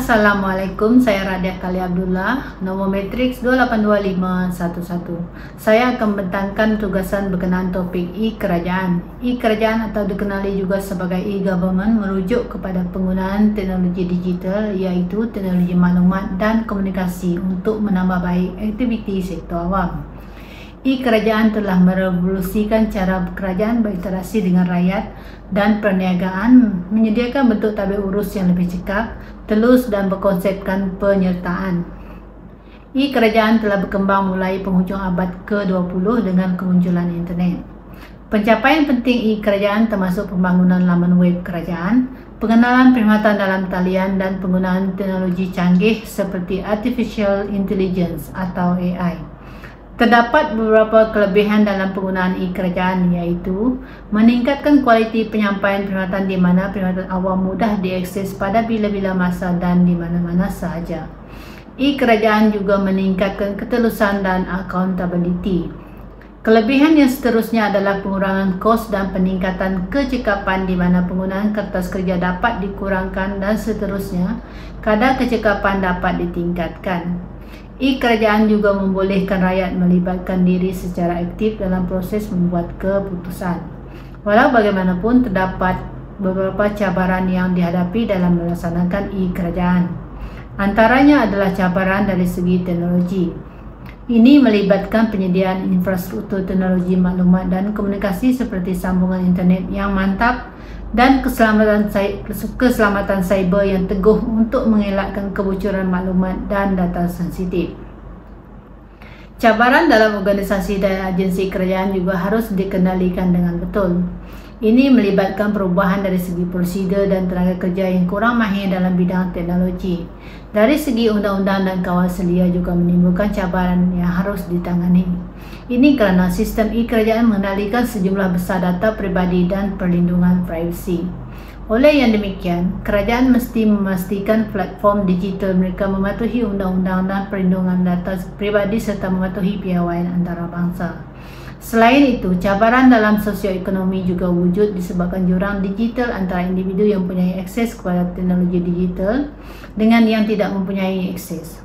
Assalamualaikum, saya Radia Kali Abdullah, nombor matriks 282511. Saya akan membentangkan tugasan berkenaan topik e-kerajaan. E-kerajaan atau dikenali juga sebagai e-government merujuk kepada penggunaan teknologi digital iaitu teknologi maklumat dan komunikasi untuk menambah baik aktiviti sektor awam. E-kerajaan telah merevolusikan cara kerajaan berinteraksi dengan rakyat dan perniagaan menyediakan bentuk tabir urus yang lebih cekap, telus dan berkonsepkan penyertaan. E-kerajaan telah berkembang mulai penghujung abad ke-20 dengan kemunculan internet. Pencapaian penting e-kerajaan termasuk pembangunan laman web kerajaan, pengenalan perkhidmatan dalam talian dan penggunaan teknologi canggih seperti Artificial Intelligence atau AI. Terdapat beberapa kelebihan dalam penggunaan e-kerajaan iaitu meningkatkan kualiti penyampaian perkhidmatan di mana perkhidmatan awam mudah diakses pada bila-bila masa dan di mana-mana sahaja. E-kerajaan juga meningkatkan ketelusan dan accountability. Kelebihan yang seterusnya adalah pengurangan kos dan peningkatan kecekapan di mana penggunaan kertas kerja dapat dikurangkan dan seterusnya kadar kecekapan dapat ditingkatkan. E-kerajaan juga membolehkan rakyat melibatkan diri secara aktif dalam proses membuat keputusan. Walau bagaimanapun terdapat beberapa cabaran yang dihadapi dalam melaksanakan e-kerajaan. Antaranya adalah cabaran dari segi teknologi. Ini melibatkan penyediaan infrastruktur teknologi maklumat dan komunikasi seperti sambungan internet yang mantap dan keselamatan keselamatan cyber yang teguh untuk mengelakkan kebocoran maklumat dan data sensitif. Cabaran dalam organisasi dan agensi kerajaan juga harus dikendalikan dengan betul. Ini melibatkan perubahan dari segi prosedur dan tenaga kerja yang kurang mahir dalam bidang teknologi. Dari segi undang-undang dan kawal selia juga menimbulkan cabaran yang harus ditangani. Ini kerana sistem e-kerajaan mengendalikan sejumlah besar data peribadi dan perlindungan privasi. Oleh yang demikian, kerajaan mesti memastikan platform digital mereka mematuhi undang-undang dan perlindungan data peribadi serta mematuhi piawaian antarabangsa. Selain itu, cabaran dalam sosioekonomi juga wujud disebabkan jurang digital antara individu yang mempunyai akses kepada teknologi digital dengan yang tidak mempunyai akses.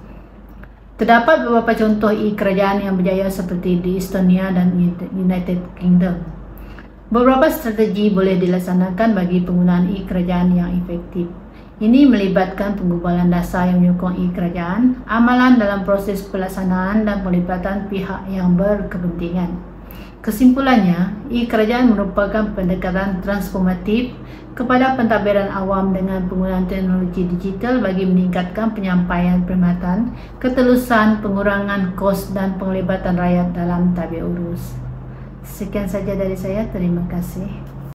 Terdapat beberapa contoh e-kerajaan yang berjaya seperti di Estonia dan United Kingdom. Beberapa strategi boleh dilaksanakan bagi penggunaan e-kerajaan yang efektif. Ini melibatkan penggubalan dasar yang menyokong e-kerajaan, amalan dalam proses pelaksanaan dan pelibatan pihak yang berkepentingan. Kesimpulannya, e-kerajaan merupakan pendekatan transformatif kepada pentadbiran awam dengan penggunaan teknologi digital bagi meningkatkan penyampaian perkhidmatan, ketelusan, pengurangan kos dan penglibatan rakyat dalam tabir urus. Sekian saja dari saya. Terima kasih.